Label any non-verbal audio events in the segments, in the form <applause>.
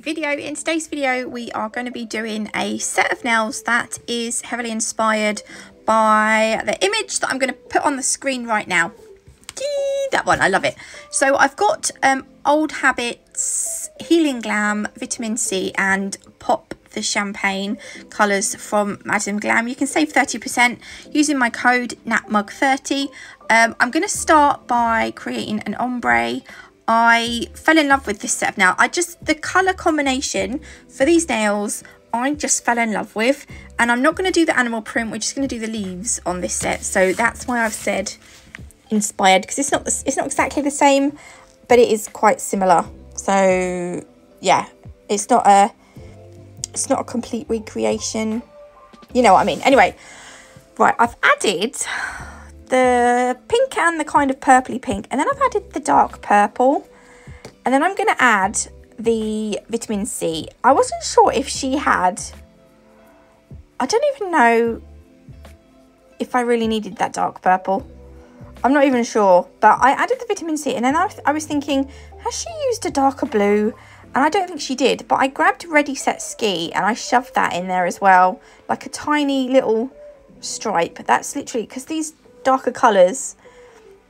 video. In today's video, we are going to be doing a set of nails that is heavily inspired by the image that I'm going to put on the screen right now. That one, I love it. So I've got um, Old Habits, Healing Glam, Vitamin C and Pop the Champagne colours from Madam Glam. You can save 30% using my code NATMUG30. Um, I'm going to start by creating an ombre. I fell in love with this set nail. I just, the colour combination for these nails, I just fell in love with. And I'm not going to do the animal print, we're just going to do the leaves on this set. So that's why I've said inspired, because it's not, it's not exactly the same, but it is quite similar. So yeah, it's not a, it's not a complete recreation. You know what I mean? Anyway, right, I've added the pink and the kind of purpley pink. And then I've added the dark purple. And then I'm going to add the vitamin C. I wasn't sure if she had... I don't even know if I really needed that dark purple. I'm not even sure. But I added the vitamin C. And then I, I was thinking, has she used a darker blue? And I don't think she did. But I grabbed Ready Set Ski and I shoved that in there as well. Like a tiny little stripe. That's literally... Because these darker colours,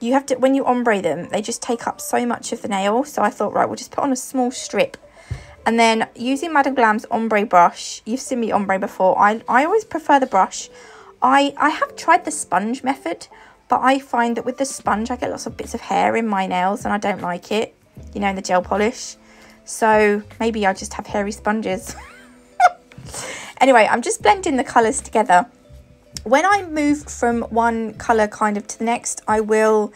you have to, when you ombre them, they just take up so much of the nail. So I thought, right, we'll just put on a small strip. And then using Madam Glam's ombre brush, you've seen me ombre before. I, I always prefer the brush. I, I have tried the sponge method, but I find that with the sponge, I get lots of bits of hair in my nails and I don't like it, you know, in the gel polish. So maybe I just have hairy sponges. <laughs> anyway, I'm just blending the colours together when I move from one colour kind of to the next, I will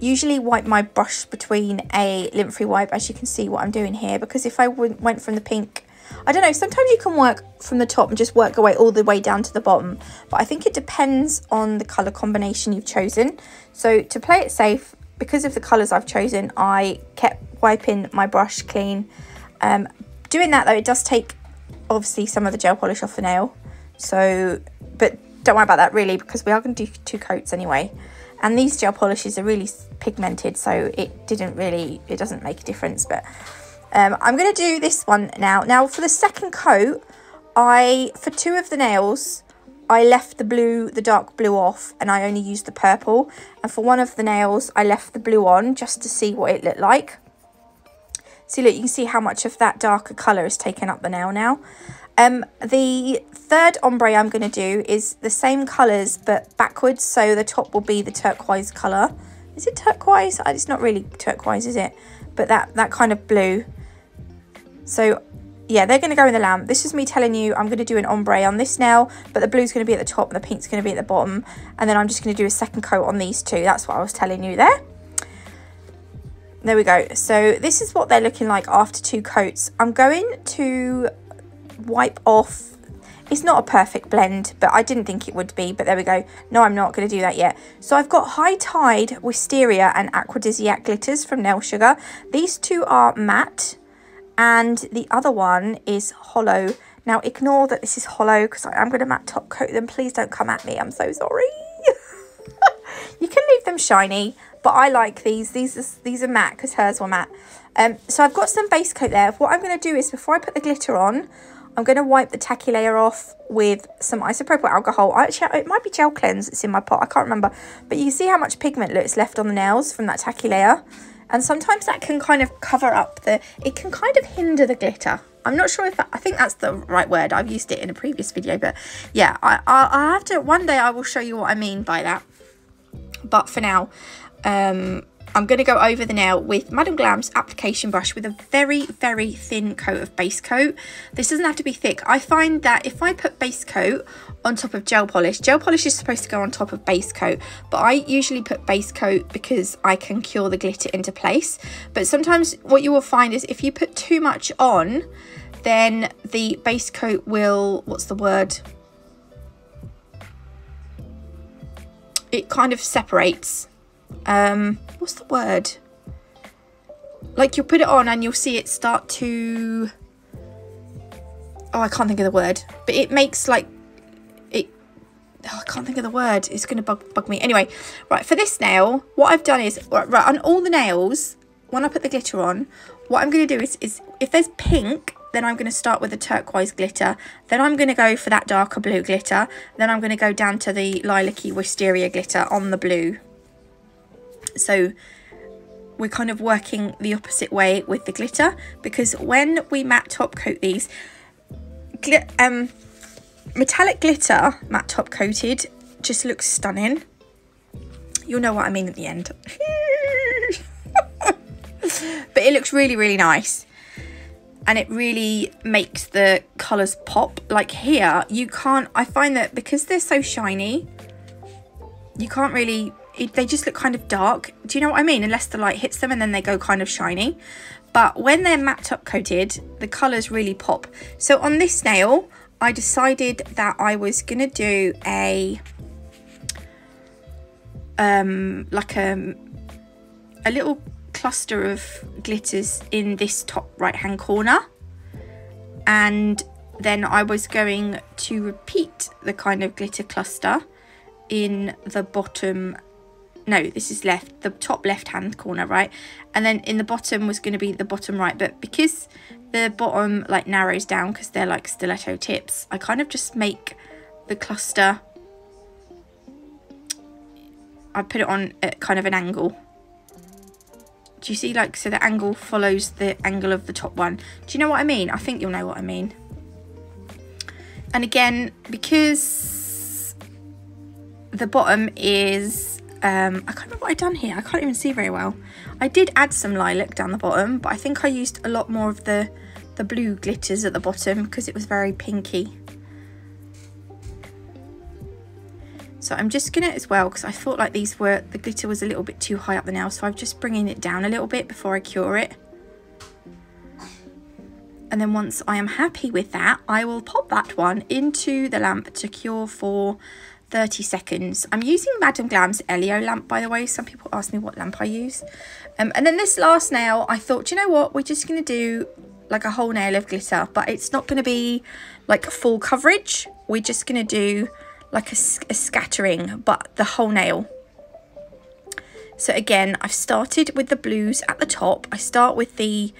usually wipe my brush between a lint-free wipe, as you can see what I'm doing here, because if I went from the pink, I don't know, sometimes you can work from the top and just work away all the way down to the bottom, but I think it depends on the colour combination you've chosen. So to play it safe, because of the colours I've chosen, I kept wiping my brush clean. Um, doing that though, it does take obviously some of the gel polish off the nail. So, but don't worry about that really because we are going to do two coats anyway. And these gel polishes are really pigmented so it didn't really it doesn't make a difference but um, I'm going to do this one now. Now for the second coat I for two of the nails I left the blue the dark blue off and I only used the purple. And for one of the nails I left the blue on just to see what it looked like. See look you can see how much of that darker colour has taken up the nail now. Um, the third ombre I'm going to do is the same colours but backwards. So the top will be the turquoise colour. Is it turquoise? It's not really turquoise, is it? But that, that kind of blue. So yeah, they're going to go in the lamp. This is me telling you I'm going to do an ombre on this nail, but the blue's going to be at the top and the pink's going to be at the bottom. And then I'm just going to do a second coat on these two. That's what I was telling you there. There we go. So this is what they're looking like after two coats. I'm going to wipe off it's not a perfect blend, but I didn't think it would be, but there we go. No, I'm not going to do that yet. So I've got High Tide, Wisteria and Aquadisiac glitters from Nail Sugar. These two are matte and the other one is holo. Now ignore that this is holo because I am going to matte top coat them. Please don't come at me. I'm so sorry. <laughs> you can leave them shiny, but I like these. These are, these are matte because hers were matte. Um, so I've got some base coat there. What I'm going to do is before I put the glitter on, I'm going to wipe the tacky layer off with some isopropyl alcohol. Actually, it might be gel cleanse that's in my pot. I can't remember. But you see how much pigment looks left on the nails from that tacky layer. And sometimes that can kind of cover up the... It can kind of hinder the glitter. I'm not sure if that, I think that's the right word. I've used it in a previous video. But yeah, I, I, I have to... One day I will show you what I mean by that. But for now, um, I'm going to go over the nail with Madam Glam's application brush with a very, very thin coat of base coat. This doesn't have to be thick. I find that if I put base coat on top of gel polish, gel polish is supposed to go on top of base coat, but I usually put base coat because I can cure the glitter into place. But sometimes what you will find is if you put too much on, then the base coat will, what's the word? It kind of separates um, what's the word? Like you'll put it on and you'll see it start to, oh, I can't think of the word, but it makes like, it, oh, I can't think of the word. It's going to bug, bug me. Anyway, right, for this nail, what I've done is, right, right, on all the nails, when I put the glitter on, what I'm going to do is, is if there's pink, then I'm going to start with the turquoise glitter. Then I'm going to go for that darker blue glitter. Then I'm going to go down to the lilac-y wisteria glitter on the blue. So we're kind of working the opposite way with the glitter because when we matte top coat these, um, metallic glitter matte top coated just looks stunning. You'll know what I mean at the end. <laughs> but it looks really, really nice. And it really makes the colours pop. Like here, you can't, I find that because they're so shiny, you can't really, it, they just look kind of dark. Do you know what I mean? Unless the light hits them and then they go kind of shiny. But when they're matte top coated, the colours really pop. So on this nail, I decided that I was going to do a, um, like a, a little cluster of glitters in this top right hand corner and then I was going to repeat the kind of glitter cluster in the bottom no this is left the top left hand corner right and then in the bottom was going to be the bottom right but because the bottom like narrows down because they're like stiletto tips I kind of just make the cluster I put it on at kind of an angle do you see like, so the angle follows the angle of the top one. Do you know what I mean? I think you'll know what I mean. And again, because the bottom is, um, I can't remember what I've done here. I can't even see very well. I did add some lilac down the bottom, but I think I used a lot more of the, the blue glitters at the bottom because it was very pinky. So I'm just going to as well, because I thought like these were, the glitter was a little bit too high up the nail. So I'm just bringing it down a little bit before I cure it. And then once I am happy with that, I will pop that one into the lamp to cure for 30 seconds. I'm using Madam Glam's Elio lamp, by the way. Some people ask me what lamp I use. Um, and then this last nail, I thought, you know what? We're just going to do like a whole nail of glitter, but it's not going to be like a full coverage. We're just going to do like a, a scattering, but the whole nail. So again, I've started with the blues at the top. I start with the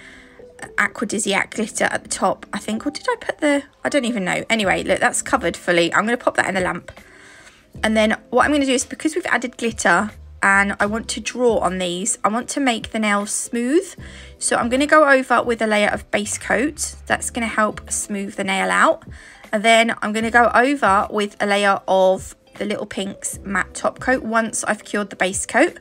Aquadisiac glitter at the top. I think, or did I put the, I don't even know. Anyway, look, that's covered fully. I'm going to pop that in the lamp. And then what I'm going to do is, because we've added glitter and I want to draw on these, I want to make the nails smooth. So I'm going to go over with a layer of base coat. That's going to help smooth the nail out. And then I'm going to go over with a layer of the Little Pinks matte top coat once I've cured the base coat.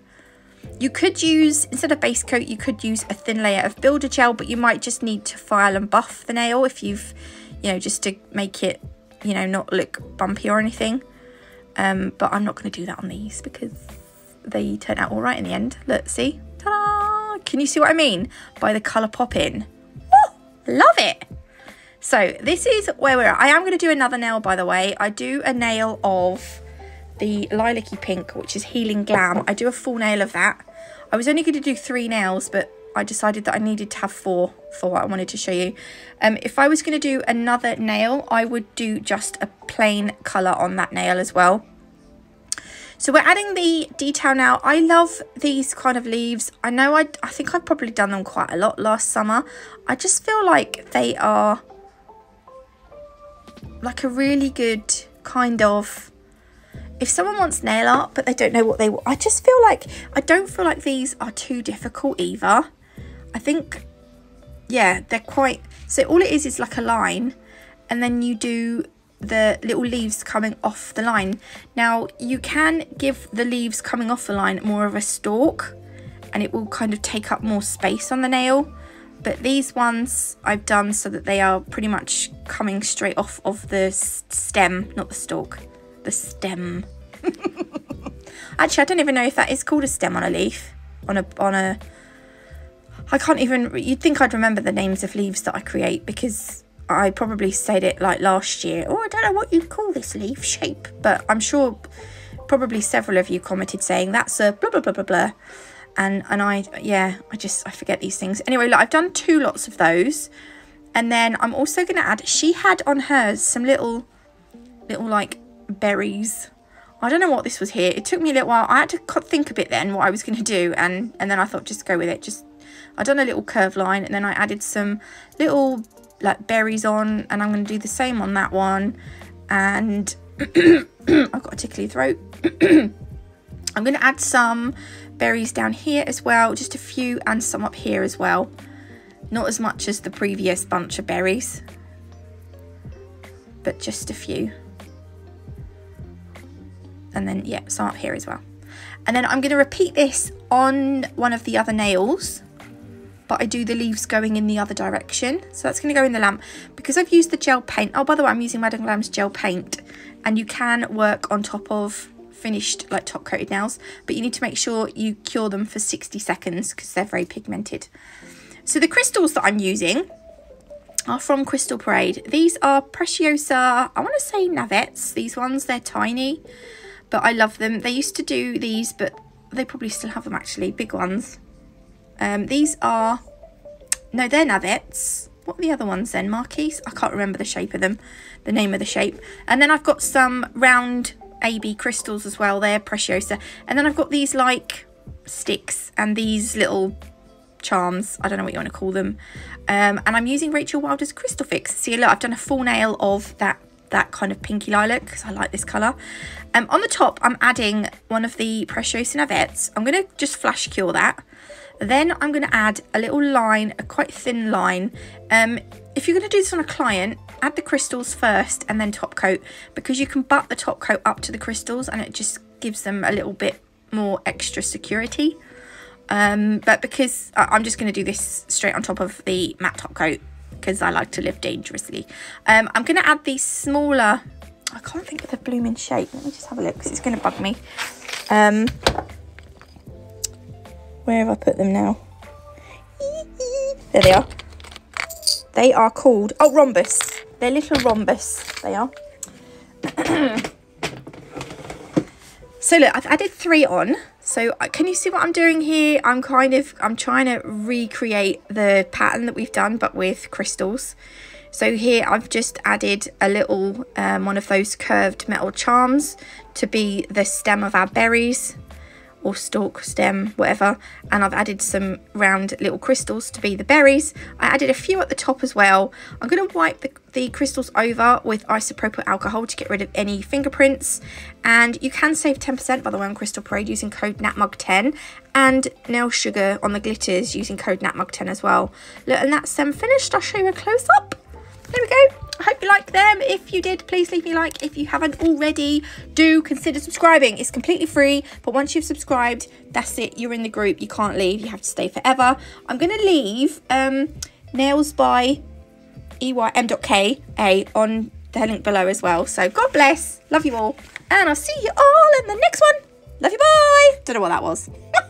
You could use, instead of base coat, you could use a thin layer of builder gel, but you might just need to file and buff the nail if you've, you know, just to make it, you know, not look bumpy or anything. Um, but I'm not going to do that on these because they turn out all right in the end. Look, see? Ta-da! Can you see what I mean by the colour popping? Oh, love it! So this is where we're at. I am going to do another nail, by the way. I do a nail of the lilac pink, which is Healing Glam. I do a full nail of that. I was only going to do three nails, but I decided that I needed to have four for what I wanted to show you. Um, if I was going to do another nail, I would do just a plain colour on that nail as well. So we're adding the detail now. I love these kind of leaves. I know I, I think I've probably done them quite a lot last summer. I just feel like they are like a really good kind of if someone wants nail art but they don't know what they want i just feel like i don't feel like these are too difficult either i think yeah they're quite so all it is is like a line and then you do the little leaves coming off the line now you can give the leaves coming off the line more of a stalk and it will kind of take up more space on the nail but these ones I've done so that they are pretty much coming straight off of the stem, not the stalk, the stem. <laughs> Actually, I don't even know if that is called a stem on a leaf, on a, on a, I can't even, you'd think I'd remember the names of leaves that I create because I probably said it like last year. Oh, I don't know what you'd call this leaf shape, but I'm sure probably several of you commented saying that's a blah, blah, blah, blah, blah. And and I yeah I just I forget these things. Anyway look I've done two lots of those. And then I'm also going to add she had on hers some little little like berries. I don't know what this was here. It took me a little while. I had to think a bit then what I was going to do and and then I thought just go with it. Just I done a little curve line and then I added some little like berries on and I'm going to do the same on that one. And <clears throat> I've got a tickly throat. <clears throat> I'm going to add some berries down here as well just a few and some up here as well. Not as much as the previous bunch of berries but just a few. And then yeah some up here as well. And then I'm going to repeat this on one of the other nails but I do the leaves going in the other direction. So that's going to go in the lamp. Because I've used the gel paint, oh, by the way, I'm using Madam Glam's gel paint. And you can work on top of finished, like top coated nails. But you need to make sure you cure them for 60 seconds because they're very pigmented. So the crystals that I'm using are from Crystal Parade. These are Preciosa, I want to say Navettes. These ones, they're tiny, but I love them. They used to do these, but they probably still have them actually, big ones. Um, these are, no, they're navettes. What are the other ones then? Marquise? I can't remember the shape of them, the name of the shape. And then I've got some round AB crystals as well. They're Preciosa. And then I've got these like sticks and these little charms. I don't know what you want to call them. Um, and I'm using Rachel Wilder's Crystal Fix. See, look, I've done a full nail of that that kind of pinky lilac because I like this colour. Um, on the top, I'm adding one of the Preciosa Navettes. I'm going to just flash cure that. Then I'm going to add a little line, a quite thin line. Um, if you're going to do this on a client, add the crystals first and then top coat because you can butt the top coat up to the crystals and it just gives them a little bit more extra security. Um, but because I'm just going to do this straight on top of the matte top coat because I like to live dangerously. Um, I'm going to add these smaller, I can't think of the blooming shape. Let me just have a look because it's going to bug me. Um, where have I put them now? There they are. They are called, oh, rhombus. They're little rhombus, they are. <clears throat> so look, I've added three on. So uh, can you see what I'm doing here? I'm kind of, I'm trying to recreate the pattern that we've done, but with crystals. So here I've just added a little, um, one of those curved metal charms to be the stem of our berries or stalk, stem, whatever. And I've added some round little crystals to be the berries. I added a few at the top as well. I'm going to wipe the, the crystals over with isopropyl alcohol to get rid of any fingerprints. And you can save 10% by the way on Crystal Parade using code NATMUG10 and nail sugar on the glitters using code NATMUG10 as well. Look, and that's them finished. I'll show you a close up. There we go. I hope you liked them. If you did, please leave me a like. If you haven't already, do consider subscribing. It's completely free, but once you've subscribed, that's it. You're in the group. You can't leave. You have to stay forever. I'm to leave um, Nails by EYM.KA on the link below as well. So God bless. Love you all. And I'll see you all in the next one. Love you. Bye. Don't know what that was. <laughs>